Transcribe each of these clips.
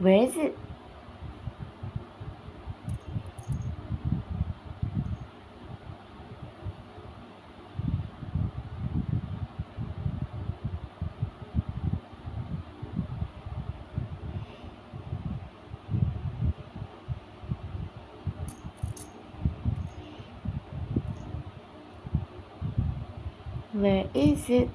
Where is it? Where is it?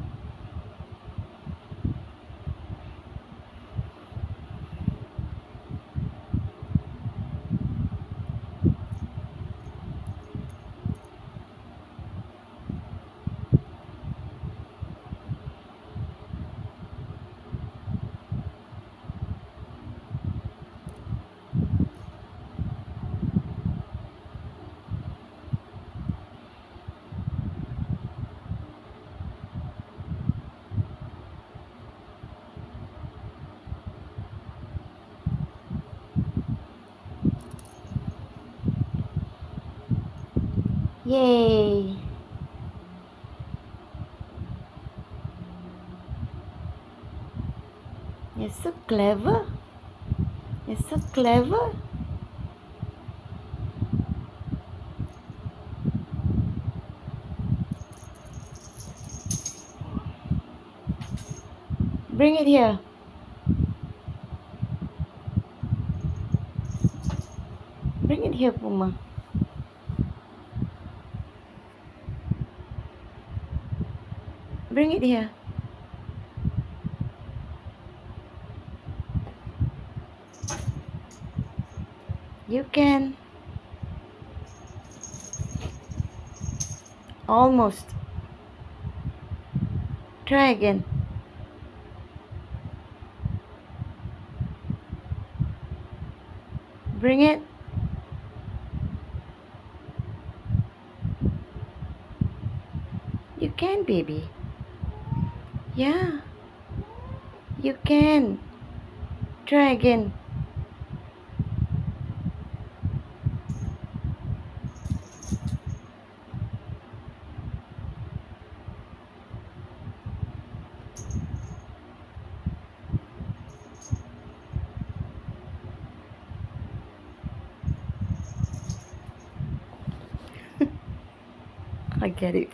Yay! You're so clever. You're so clever. Bring it here. Bring it here, Puma. Bring it here. You can. Almost. Try again. Bring it. You can, baby. Yeah. You can. Try again. I get it.